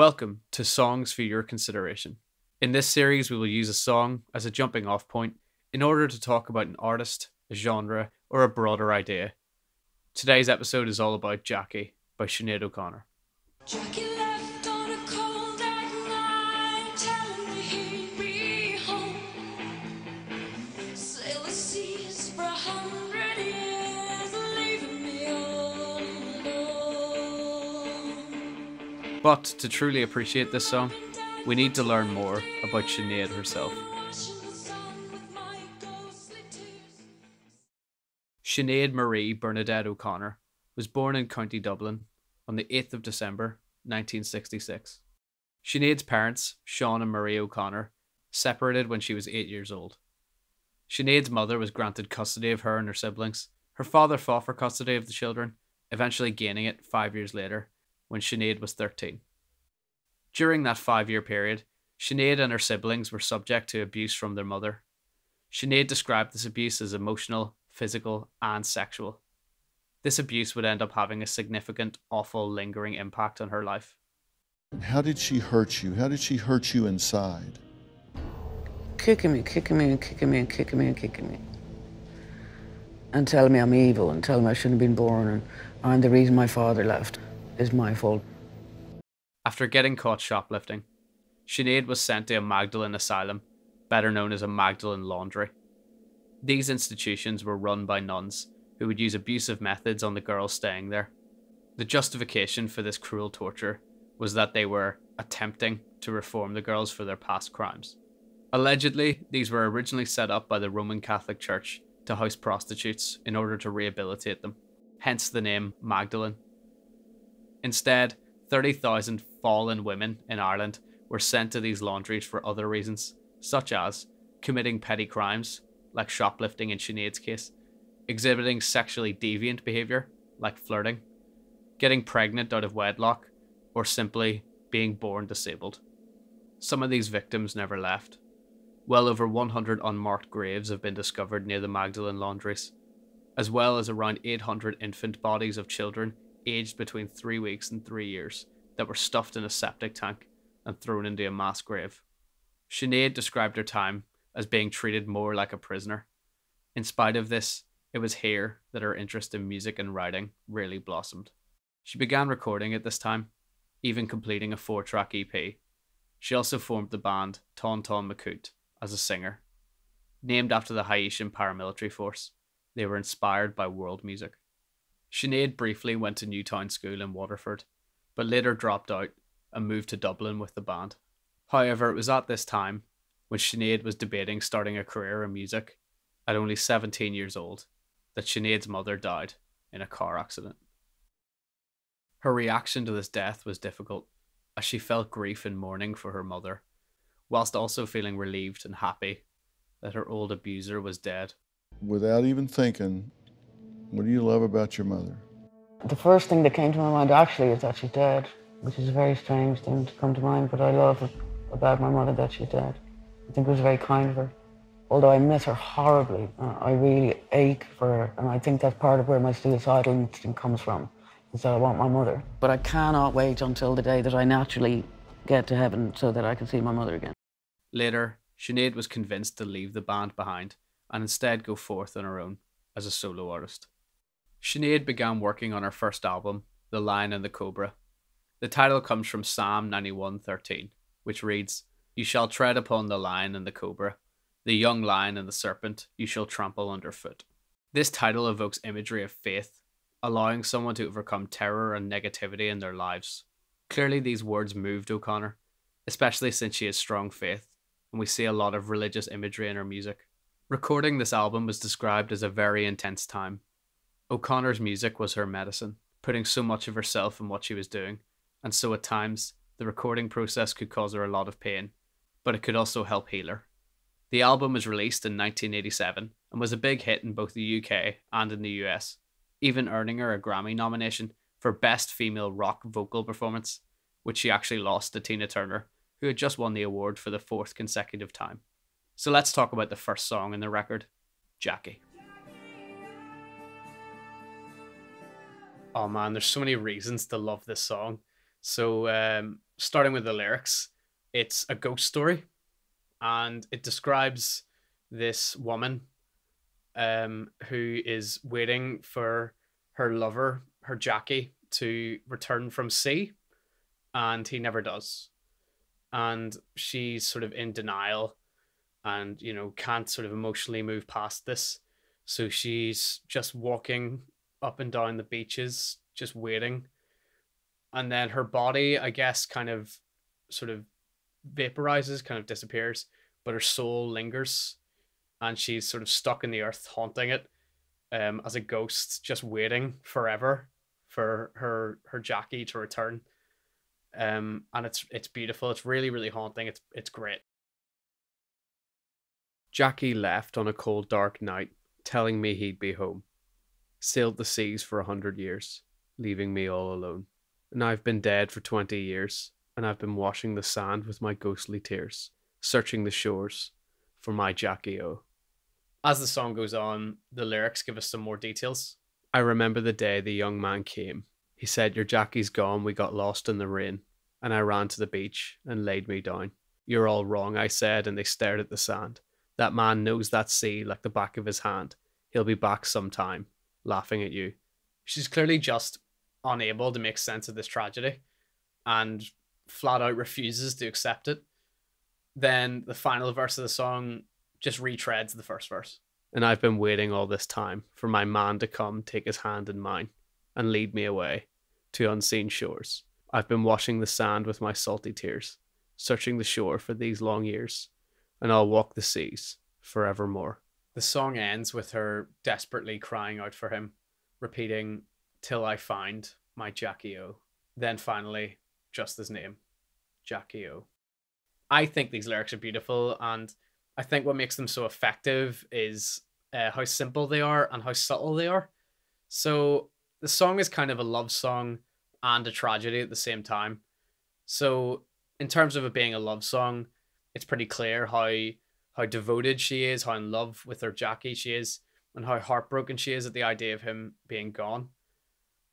Welcome to Songs for Your Consideration. In this series, we will use a song as a jumping off point in order to talk about an artist, a genre, or a broader idea. Today's episode is all about Jackie by Sinead O'Connor. Jackie But to truly appreciate this song, we need to learn more about Sinead herself. Sinead Marie Bernadette O'Connor was born in County Dublin on the 8th of December 1966. Sinead's parents, Sean and Marie O'Connor, separated when she was 8 years old. Sinead's mother was granted custody of her and her siblings. Her father fought for custody of the children, eventually gaining it 5 years later when Sinead was 13. During that 5-year period, Sinead and her siblings were subject to abuse from their mother. Sinead described this abuse as emotional, physical, and sexual. This abuse would end up having a significant, awful, lingering impact on her life. How did she hurt you? How did she hurt you inside? kicking me, kicking me, and kicking me, and kicking me, and kicking me. And telling me I'm evil and telling me I shouldn't have been born and I'm the reason my father left. It's my fault. After getting caught shoplifting, Sinead was sent to a Magdalen asylum, better known as a Magdalen laundry. These institutions were run by nuns who would use abusive methods on the girls staying there. The justification for this cruel torture was that they were attempting to reform the girls for their past crimes. Allegedly, these were originally set up by the Roman Catholic Church to house prostitutes in order to rehabilitate them, hence the name Magdalene. Instead, 30,000 fallen women in Ireland were sent to these laundries for other reasons, such as committing petty crimes, like shoplifting in Sinead's case, exhibiting sexually deviant behaviour, like flirting, getting pregnant out of wedlock, or simply being born disabled. Some of these victims never left. Well over 100 unmarked graves have been discovered near the Magdalen laundries, as well as around 800 infant bodies of children aged between 3 weeks and 3 years that were stuffed in a septic tank and thrown into a mass grave. Sinead described her time as being treated more like a prisoner. In spite of this, it was here that her interest in music and writing really blossomed. She began recording at this time, even completing a four track EP. She also formed the band Ton Macoute as a singer. Named after the Haitian paramilitary force, they were inspired by world music. Sinead briefly went to Newtown School in Waterford, but later dropped out and moved to Dublin with the band. However, it was at this time when Sinead was debating starting a career in music at only 17 years old that Sinead's mother died in a car accident. Her reaction to this death was difficult, as she felt grief and mourning for her mother, whilst also feeling relieved and happy that her old abuser was dead. Without even thinking, what do you love about your mother? The first thing that came to my mind actually is that she's dead, which is a very strange thing to come to mind, but I love about my mother that she's dead. I think it was very kind of her. Although I miss her horribly, uh, I really ache for her, and I think that's part of where my suicidal instinct comes from, is that I want my mother. But I cannot wait until the day that I naturally get to heaven so that I can see my mother again. Later, Sinead was convinced to leave the band behind and instead go forth on her own as a solo artist. Sinead began working on her first album, The Lion and the Cobra. The title comes from Psalm 91:13, which reads, "You shall tread upon the lion and the cobra, the young lion and the serpent you shall trample underfoot." This title evokes imagery of faith, allowing someone to overcome terror and negativity in their lives. Clearly, these words moved O'Connor, especially since she has strong faith, and we see a lot of religious imagery in her music. Recording this album was described as a very intense time. O'Connor's music was her medicine, putting so much of herself in what she was doing, and so at times, the recording process could cause her a lot of pain, but it could also help heal her. The album was released in 1987 and was a big hit in both the UK and in the US, even earning her a Grammy nomination for Best Female Rock Vocal Performance, which she actually lost to Tina Turner, who had just won the award for the fourth consecutive time. So let's talk about the first song in the record, Jackie. Oh man, there's so many reasons to love this song. So um, starting with the lyrics, it's a ghost story, and it describes this woman, um, who is waiting for her lover, her Jackie, to return from sea, and he never does, and she's sort of in denial, and you know can't sort of emotionally move past this, so she's just walking up and down the beaches, just waiting. And then her body i guess kind of sort of vaporizes kind of disappears but her soul lingers and she's sort of stuck in the earth haunting it um as a ghost just waiting forever for her her jackie to return. Um and it's it's beautiful. It's really really haunting. It's it's great. Jackie left on a cold dark night telling me he'd be home sailed the seas for a hundred years leaving me all alone and I've been dead for 20 years, and I've been washing the sand with my ghostly tears, searching the shores for my Jackie O. As the song goes on, the lyrics give us some more details. I remember the day the young man came. He said, Your Jackie's gone, we got lost in the rain. And I ran to the beach and laid me down. You're all wrong, I said, and they stared at the sand. That man knows that sea like the back of his hand. He'll be back sometime, laughing at you. She's clearly just unable to make sense of this tragedy and flat out refuses to accept it, then the final verse of the song just retreads the first verse. And I've been waiting all this time for my man to come take his hand in mine and lead me away to unseen shores. I've been washing the sand with my salty tears, searching the shore for these long years, and I'll walk the seas forevermore. The song ends with her desperately crying out for him, repeating, till I find my Jackie O. Then finally, just his name, Jackie O. I think these lyrics are beautiful, and I think what makes them so effective is uh, how simple they are and how subtle they are. So the song is kind of a love song and a tragedy at the same time. So in terms of it being a love song, it's pretty clear how how devoted she is, how in love with her Jackie she is, and how heartbroken she is at the idea of him being gone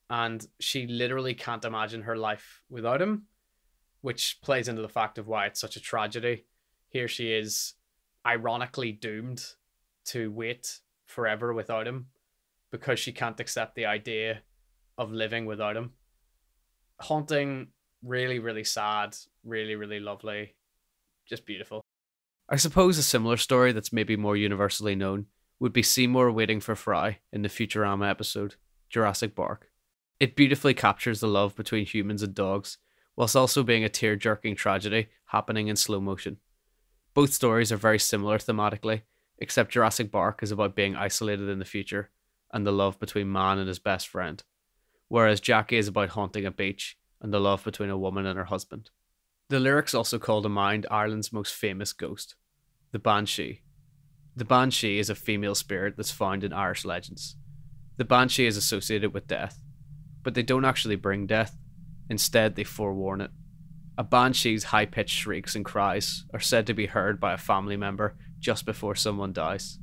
and she literally can't imagine her life without him, which plays into the fact of why it's such a tragedy. Here she is, ironically doomed to wait forever without him because she can't accept the idea of living without him. Haunting, really, really sad, really, really lovely, just beautiful. I suppose a similar story that's maybe more universally known would be Seymour waiting for Fry in the Futurama episode Jurassic Bark. It beautifully captures the love between humans and dogs, whilst also being a tear jerking tragedy happening in slow motion. Both stories are very similar thematically, except Jurassic Bark is about being isolated in the future and the love between man and his best friend, whereas Jackie is about haunting a beach and the love between a woman and her husband. The lyrics also call to mind Ireland's most famous ghost, the Banshee. The Banshee is a female spirit that's found in Irish legends. The Banshee is associated with death, but they don't actually bring death. Instead, they forewarn it. A banshee's high pitched shrieks and cries are said to be heard by a family member just before someone dies.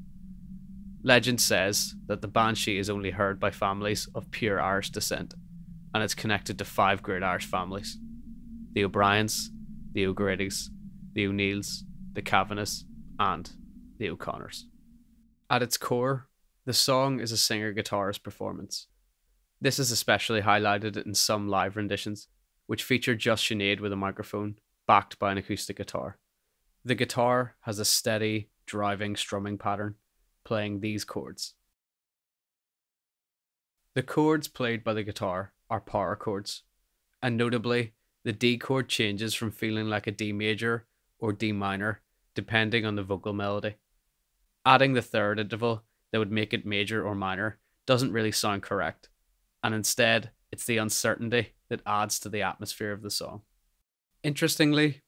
Legend says that the banshee is only heard by families of pure Irish descent, and it's connected to five great Irish families the O'Briens, the O'Grady's, the O'Neills, the Kavanaghs, and the O'Connors. At its core, the song is a singer guitarist performance. This is especially highlighted in some live renditions, which feature just Sinead with a microphone, backed by an acoustic guitar. The guitar has a steady, driving strumming pattern, playing these chords. The chords played by the guitar are power chords, and notably, the D chord changes from feeling like a D major or D minor, depending on the vocal melody. Adding the third interval that would make it major or minor doesn't really sound correct, and instead it's the uncertainty that adds to the atmosphere of the song. Interestingly,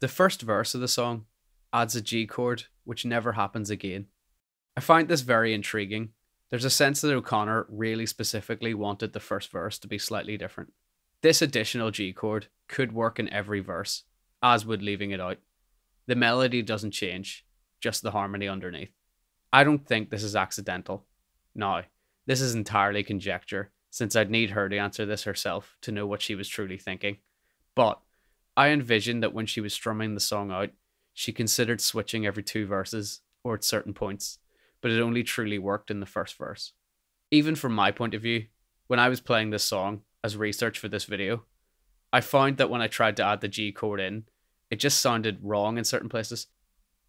the first verse of the song adds a G chord, which never happens again. I find this very intriguing. There's a sense that O'Connor really specifically wanted the first verse to be slightly different. This additional G chord could work in every verse, as would leaving it out. The melody doesn't change, just the harmony underneath. I don't think this is accidental. Now, this is entirely conjecture, since I'd need her to answer this herself to know what she was truly thinking. But I envisioned that when she was strumming the song out, she considered switching every two verses or at certain points, but it only truly worked in the first verse. Even from my point of view, when I was playing this song as research for this video, I found that when I tried to add the G chord in, it just sounded wrong in certain places.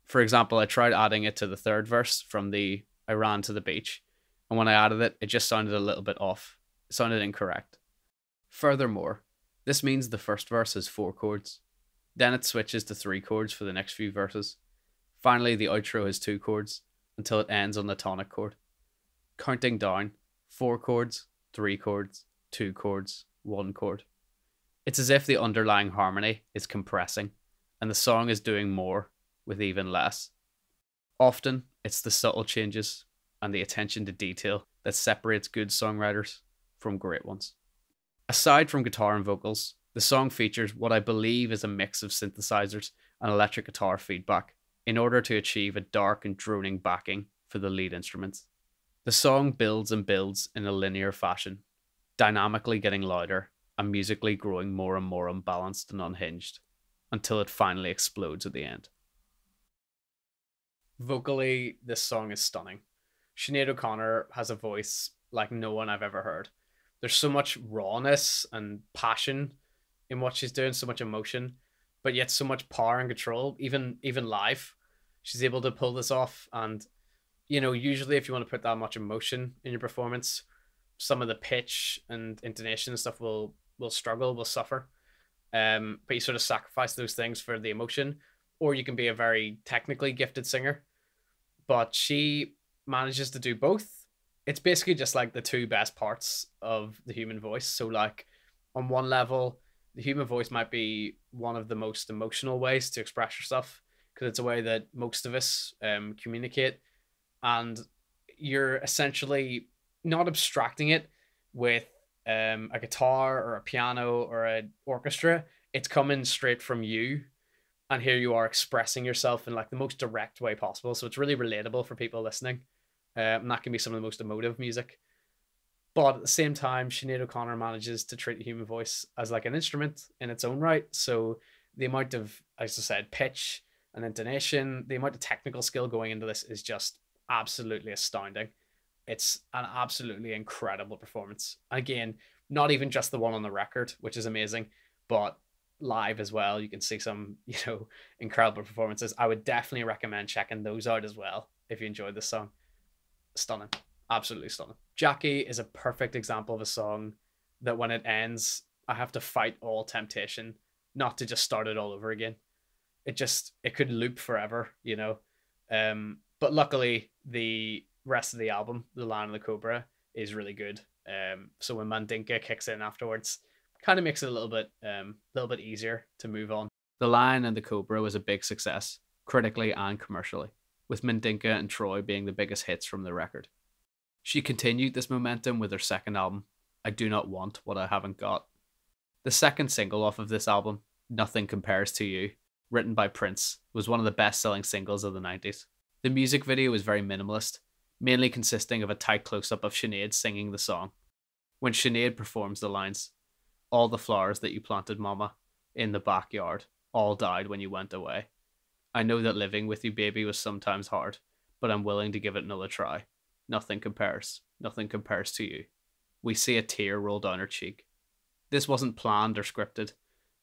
For example, I tried adding it to the third verse from the I ran to the beach, and when I added it, it just sounded a little bit off. It sounded incorrect. Furthermore, this means the first verse has four chords. Then it switches to three chords for the next few verses. Finally, the outro has two chords until it ends on the tonic chord. Counting down four chords, three chords, two chords, one chord. It's as if the underlying harmony is compressing and the song is doing more with even less. Often, it's the subtle changes and the attention to detail that separates good songwriters from great ones. Aside from guitar and vocals, the song features what I believe is a mix of synthesizers and electric guitar feedback in order to achieve a dark and droning backing for the lead instruments. The song builds and builds in a linear fashion, dynamically getting louder and musically growing more and more unbalanced and unhinged until it finally explodes at the end. Vocally, this song is stunning. Sinead O'Connor has a voice like no one I've ever heard. There's so much rawness and passion in what she's doing, so much emotion, but yet so much power and control, even even live. She's able to pull this off and you know, usually if you want to put that much emotion in your performance, some of the pitch and intonation and stuff will will struggle, will suffer. Um, but you sort of sacrifice those things for the emotion, or you can be a very technically gifted singer. But she manages to do both. It's basically just like the two best parts of the human voice. So, like, on one level, the human voice might be one of the most emotional ways to express yourself because it's a way that most of us um, communicate, and you're essentially not abstracting it with um, a guitar or a piano or an orchestra. It's coming straight from you, and here you are expressing yourself in like the most direct way possible. So it's really relatable for people listening. Uh, and that can be some of the most emotive music. But at the same time, Sinead O'Connor manages to treat the human voice as like an instrument in its own right. So the amount of, as I said, pitch and intonation, the amount of technical skill going into this is just absolutely astounding. It's an absolutely incredible performance. Again, not even just the one on the record, which is amazing, but live as well. You can see some, you know, incredible performances. I would definitely recommend checking those out as well if you enjoyed this song. Stunning. Absolutely stunning. Jackie is a perfect example of a song that when it ends, I have to fight all temptation not to just start it all over again. It just it could loop forever, you know. Um, but luckily the rest of the album, The Lion and the Cobra, is really good. Um, so when Mandinka kicks in afterwards, kind of makes it a little bit um a little bit easier to move on. The Lion and the Cobra was a big success, critically and commercially, with Mandinka and Troy being the biggest hits from the record. She continued this momentum with her second album, I Do Not Want What I Haven't Got. The second single off of this album, Nothing Compares to You, written by Prince, was one of the best selling singles of the 90s. The music video was very minimalist, mainly consisting of a tight close up of Sinead singing the song. When Sinead performs the lines, All the flowers that you planted, Mama, in the backyard, all died when you went away. I know that living with you, baby, was sometimes hard, but I'm willing to give it another try. Nothing compares. Nothing compares to you. We see a tear roll down her cheek. This wasn't planned or scripted.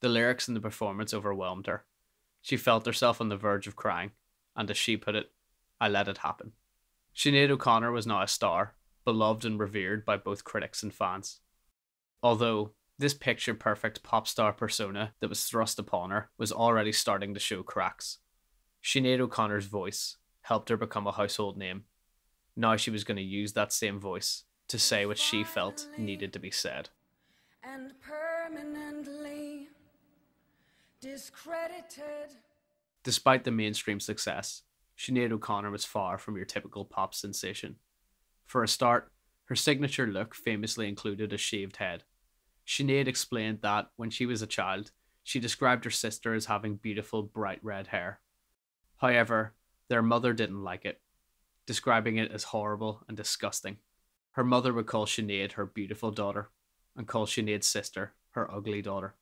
The lyrics and the performance overwhelmed her. She felt herself on the verge of crying, and as she put it, I let it happen. Sinead O'Connor was now a star, beloved and revered by both critics and fans. Although this picture perfect pop star persona that was thrust upon her was already starting to show cracks. Sinead O'Connor's voice helped her become a household name. Now she was going to use that same voice to say what she felt needed to be said. and permanently discredited. Despite the mainstream success, Sinead O'Connor was far from your typical pop sensation. For a start, her signature look famously included a shaved head. Sinead explained that when she was a child, she described her sister as having beautiful bright red hair. However, their mother didn't like it, describing it as horrible and disgusting. Her mother would call Sinead her beautiful daughter and call Sinead's sister her ugly daughter.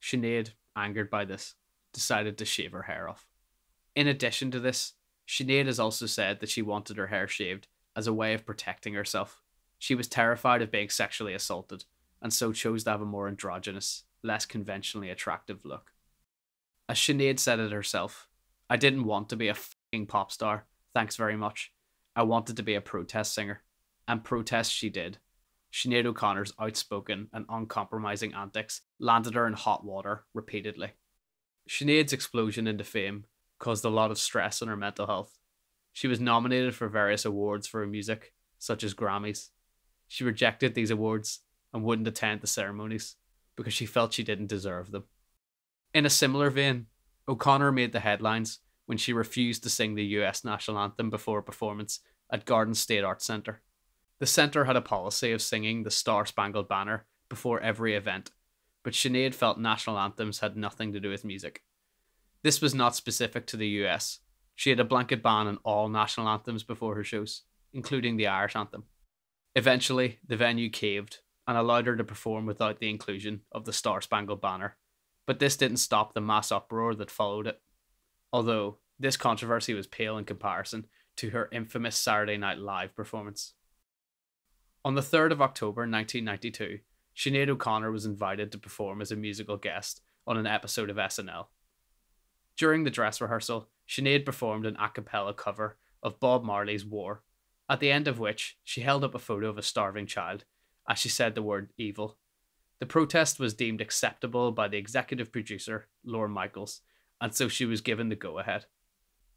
Sinead, angered by this, decided to shave her hair off. In addition to this, Sinead has also said that she wanted her hair shaved as a way of protecting herself. She was terrified of being sexually assaulted, and so chose to have a more androgynous, less conventionally attractive look. As Sinead said it herself, I didn't want to be a fucking pop star, thanks very much. I wanted to be a protest singer, and protest she did. Sinead O'Connor's outspoken and uncompromising antics landed her in hot water repeatedly. Sinead's explosion into fame caused a lot of stress on her mental health. She was nominated for various awards for her music, such as Grammys. She rejected these awards and wouldn't attend the ceremonies because she felt she didn't deserve them. In a similar vein, O'Connor made the headlines when she refused to sing the US national anthem before a performance at Garden State Arts Center. The center had a policy of singing the Star Spangled Banner before every event, but Sinead felt national anthems had nothing to do with music. This was not specific to the US. She had a blanket ban on all national anthems before her shows, including the Irish anthem. Eventually, the venue caved and allowed her to perform without the inclusion of the Star Spangled Banner, but this didn't stop the mass uproar that followed it. Although, this controversy was pale in comparison to her infamous Saturday Night Live performance. On the 3rd of October 1992, Sinead O'Connor was invited to perform as a musical guest on an episode of SNL. During the dress rehearsal, Sinead performed an a cappella cover of Bob Marley's War, at the end of which she held up a photo of a starving child as she said the word evil. The protest was deemed acceptable by the executive producer, Lorne Michaels, and so she was given the go ahead.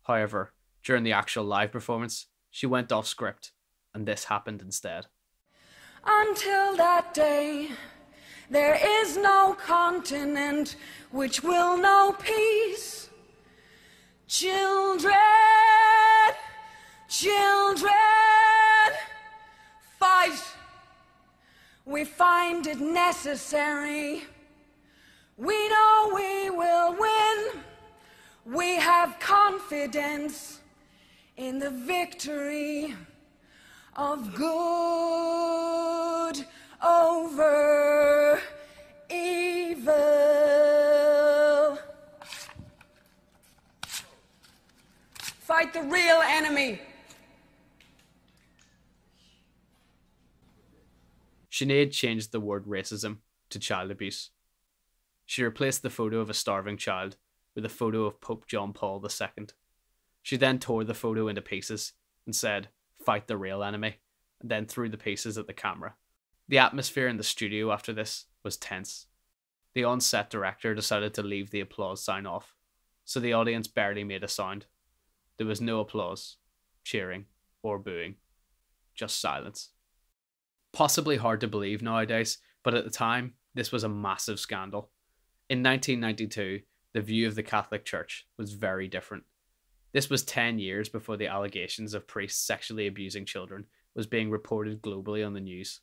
However, during the actual live performance, she went off script, and this happened instead. Until that day, there is no continent which will know peace. Children, children, fight. We find it necessary. We know we will win. We have confidence in the victory of good over Fight the real enemy. Sinead changed the word racism to child abuse. She replaced the photo of a starving child with a photo of Pope John Paul II. She then tore the photo into pieces and said, Fight the real enemy, and then threw the pieces at the camera. The atmosphere in the studio after this was tense. The on set director decided to leave the applause sign off, so the audience barely made a sound. There was no applause, cheering, or booing, just silence. Possibly hard to believe nowadays, but at the time, this was a massive scandal. In 1992, the view of the Catholic Church was very different. This was 10 years before the allegations of priests sexually abusing children was being reported globally on the news.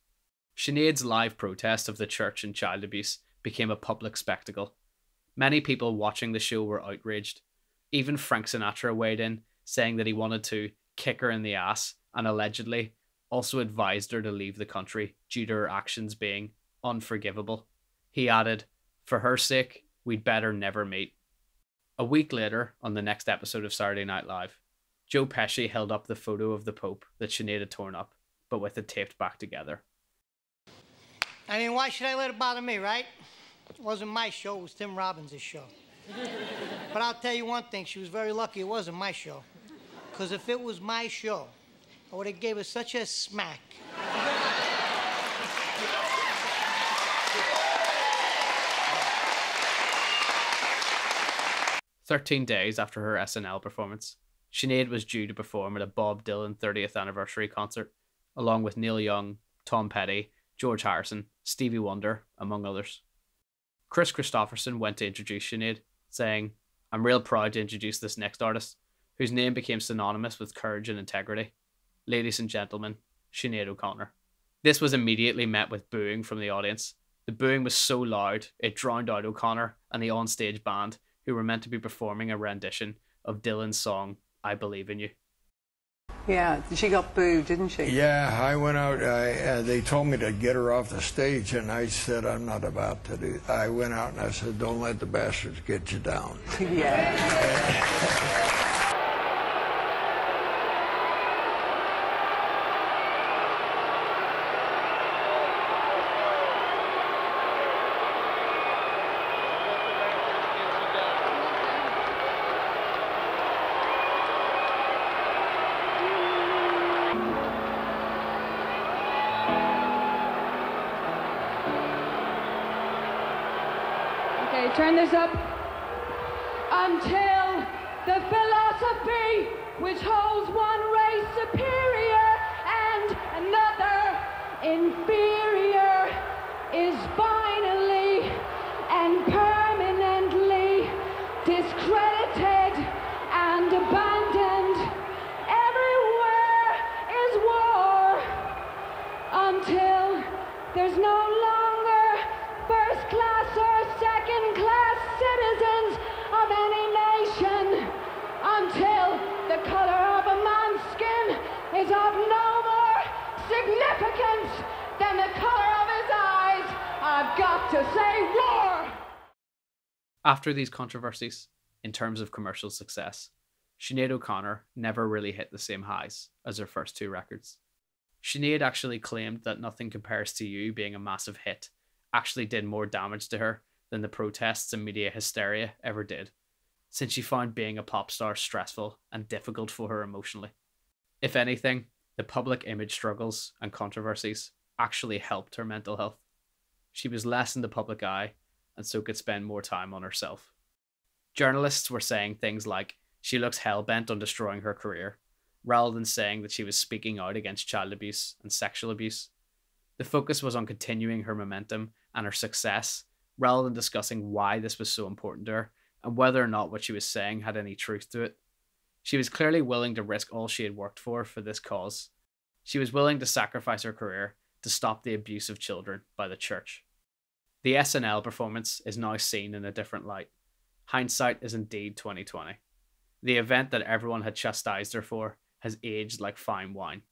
Sinead's live protest of the church and child abuse became a public spectacle. Many people watching the show were outraged. Even Frank Sinatra weighed in, saying that he wanted to kick her in the ass and allegedly also advised her to leave the country due to her actions being unforgivable. He added, For her sake, we'd better never meet. A week later, on the next episode of Saturday Night Live, Joe Pesci held up the photo of the Pope that Sinead had torn up, but with it taped back together. I mean, why should I let it bother me, right? It wasn't my show, it was Tim Robbins' show. but I'll tell you one thing, she was very lucky it wasn't my show. Because if it was my show, I would have gave her such a smack. 13 days after her SNL performance, Sinead was due to perform at a Bob Dylan 30th anniversary concert, along with Neil Young, Tom Petty, George Harrison, Stevie Wonder, among others. Kris Kristofferson went to introduce Sinead, saying, I'm real proud to introduce this next artist, whose name became synonymous with courage and integrity. Ladies and gentlemen, Sinead O'Connor. This was immediately met with booing from the audience. The booing was so loud, it drowned out O'Connor and the onstage band, who were meant to be performing a rendition of Dylan's song, I Believe in You. Yeah, she got booed, didn't she? Yeah, I went out. I, uh, they told me to get her off the stage, and I said, I'm not about to do I went out and I said, Don't let the bastards get you down. yeah. This up. Until the philosophy which holds one to say war! After these controversies, in terms of commercial success, Sinead O'Connor never really hit the same highs as her first two records. Sinead actually claimed that Nothing Compares to You being a massive hit actually did more damage to her than the protests and media hysteria ever did, since she found being a pop star stressful and difficult for her emotionally. If anything, the public image struggles and controversies actually helped her mental health. She was less in the public eye and so could spend more time on herself. Journalists were saying things like, she looks hell bent on destroying her career, rather than saying that she was speaking out against child abuse and sexual abuse. The focus was on continuing her momentum and her success, rather than discussing why this was so important to her and whether or not what she was saying had any truth to it. She was clearly willing to risk all she had worked for for this cause. She was willing to sacrifice her career to stop the abuse of children by the church. The SNL performance is now seen in a different light. Hindsight is indeed 2020. The event that everyone had chastised her for has aged like fine wine.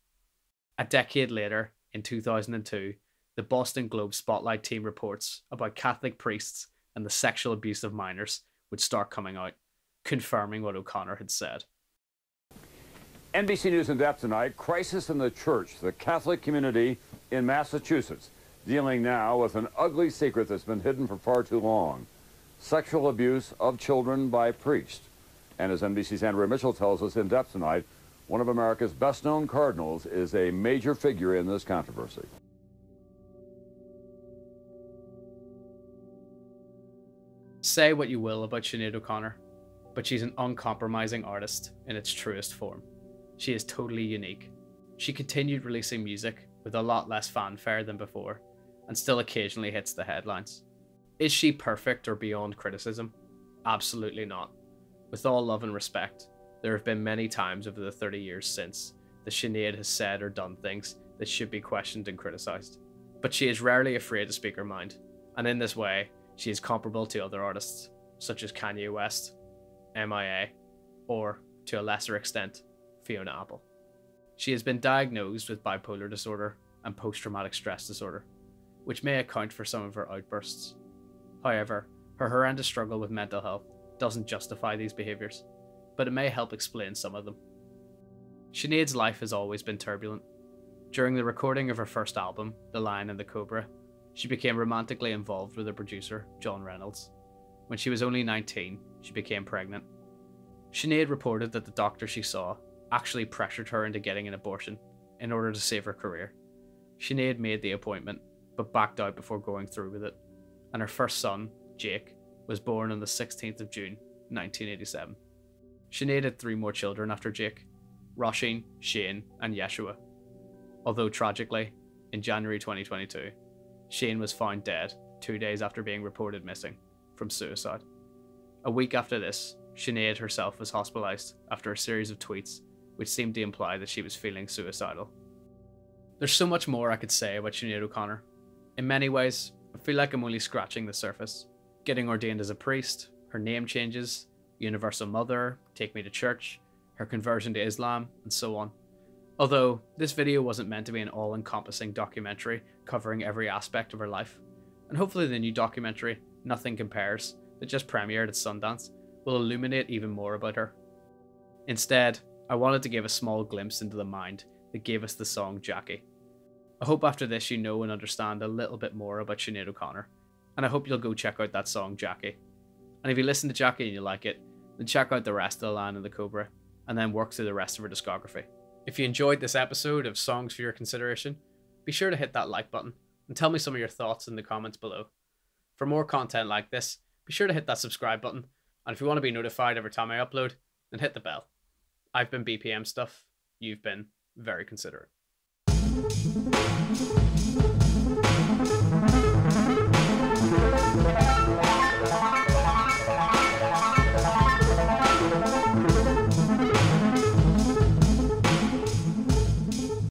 A decade later, in 2002, the Boston Globe Spotlight team reports about Catholic priests and the sexual abuse of minors would start coming out, confirming what O'Connor had said. NBC News in depth tonight crisis in the church, the Catholic community in Massachusetts, dealing now with an ugly secret that's been hidden for far too long sexual abuse of children by priests. And as NBC's Andrea Mitchell tells us in depth tonight, one of America's best known cardinals is a major figure in this controversy. Say what you will about Sinead O'Connor, but she's an uncompromising artist in its truest form. She is totally unique. She continued releasing music with a lot less fanfare than before, and still occasionally hits the headlines. Is she perfect or beyond criticism? Absolutely not. With all love and respect, there have been many times over the 30 years since that Sinead has said or done things that should be questioned and criticised. But she is rarely afraid to speak her mind, and in this way, she is comparable to other artists, such as Kanye West, MIA, or, to a lesser extent, Fiona Apple. She has been diagnosed with bipolar disorder and post traumatic stress disorder, which may account for some of her outbursts. However, her horrendous struggle with mental health doesn't justify these behaviours, but it may help explain some of them. Sinead's life has always been turbulent. During the recording of her first album, The Lion and the Cobra, she became romantically involved with her producer, John Reynolds. When she was only 19, she became pregnant. Sinead reported that the doctor she saw actually pressured her into getting an abortion in order to save her career. Sinead made the appointment, but backed out before going through with it, and her first son, Jake, was born on the 16th of June, 1987. Sinead had three more children after Jake Roisin, Shane, and Yeshua. Although tragically, in January 2022, Shane was found dead two days after being reported missing from suicide. A week after this, Sinead herself was hospitalised after a series of tweets which seemed to imply that she was feeling suicidal. There's so much more I could say about Sinead O'Connor. In many ways, I feel like I'm only scratching the surface. Getting ordained as a priest, her name changes, Universal Mother, Take Me to Church, her conversion to Islam, and so on. Although, this video wasn't meant to be an all encompassing documentary covering every aspect of her life, and hopefully the new documentary, Nothing Compares, that just premiered at Sundance, will illuminate even more about her. Instead, I wanted to give a small glimpse into the mind that gave us the song Jackie. I hope after this you know and understand a little bit more about Sinead O'Connor, and I hope you'll go check out that song Jackie. And if you listen to Jackie and you like it, then check out the rest of the Lion and the Cobra, and then work through the rest of her discography. If you enjoyed this episode of Songs for Your Consideration, be sure to hit that like button and tell me some of your thoughts in the comments below. For more content like this, be sure to hit that subscribe button, and if you want to be notified every time I upload, then hit the bell. I've been BPM Stuff, you've been very considerate. thank you